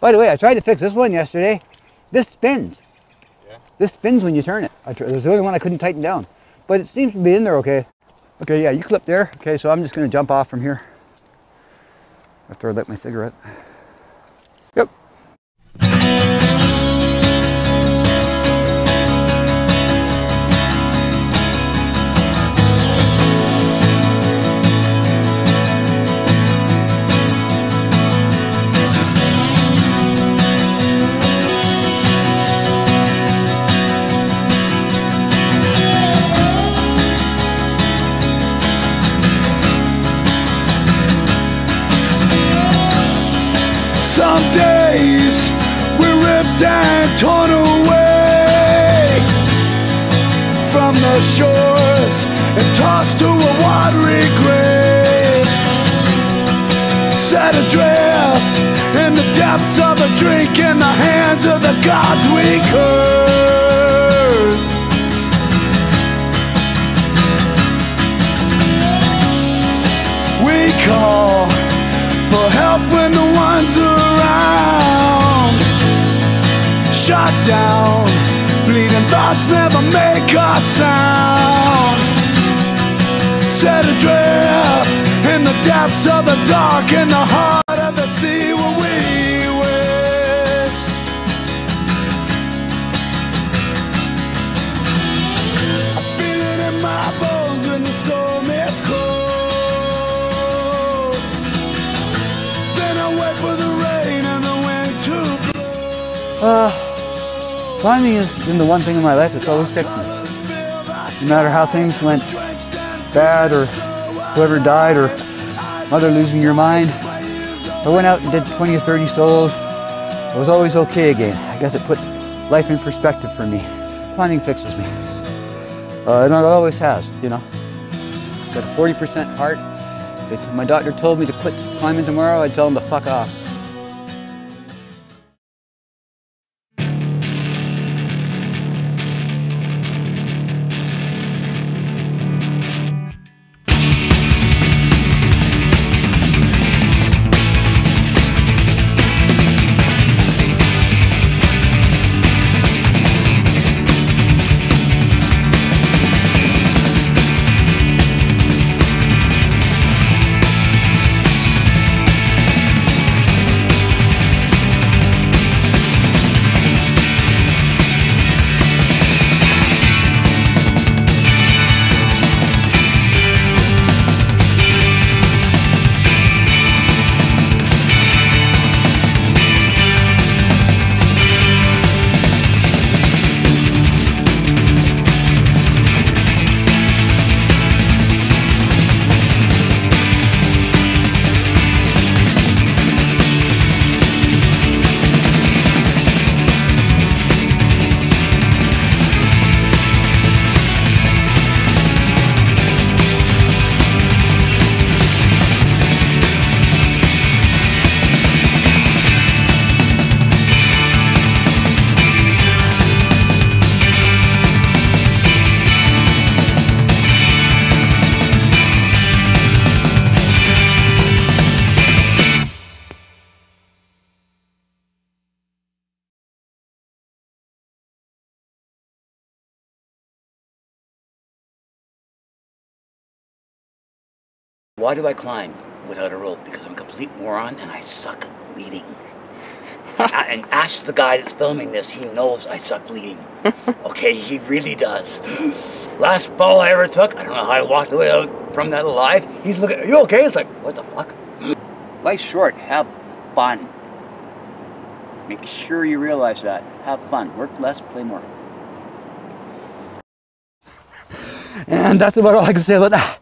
By the way, I tried to fix this one yesterday. This spins. Yeah. This spins when you turn it. I tr- was the only one I couldn't tighten down. But it seems to be in there okay. Okay, yeah, you clip there. Okay, so I'm just gonna jump off from here. After I lit my cigarette. The shores and tossed to a watery grave. Set adrift in the depths of a drink in the hands of the gods we curse. We call for help when the ones around shut down. Thoughts never make a sound. Set adrift in the depths of the dark, in the heart of the sea where we wish. I feel it in my bones when the storm is close. Then I wait for the rain and the wind to blow. Uh, climbing has been the one thing in my life that's always fixed me. No matter how things went bad or whoever died or mother losing your mind, I went out and did 20 or 30 solos. I was always okay again. I guess it put life in perspective for me. Climbing fixes me. Uh, and it always has, you know. Got a 40% heart. If my doctor told me to quit climbing tomorrow, I'd tell him to fuck off. Why do I climb without a rope? Because I'm a complete moron and I suck at leading. and, I- and ask the guy that's filming this, he knows I suck leading. Okay, he really does. Last fall I ever took, I don't know how I walked away out from that alive. He's looking, are you okay? It's like, what the fuck? Life's short, have fun. Make sure you realize that. Have fun. Work less, play more. And that's about all I can say about that.